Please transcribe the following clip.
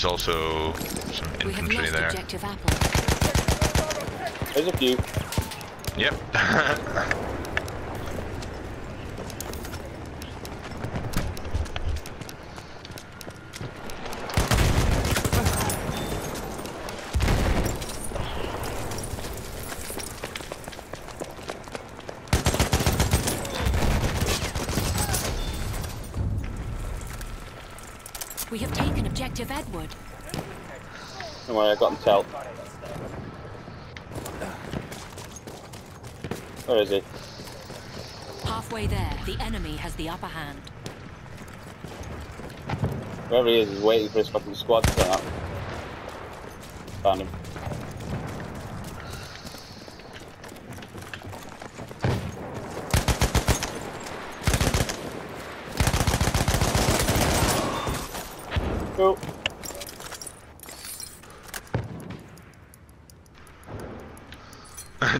There's also some We have infantry lost there. apple. There's a few. Yep. We have taken objective Edward. Don't worry, I got him tell. Where is he? Halfway there, the enemy has the upper hand. Wherever he is, he's waiting for his fucking squad to turn up. Found him. Cool.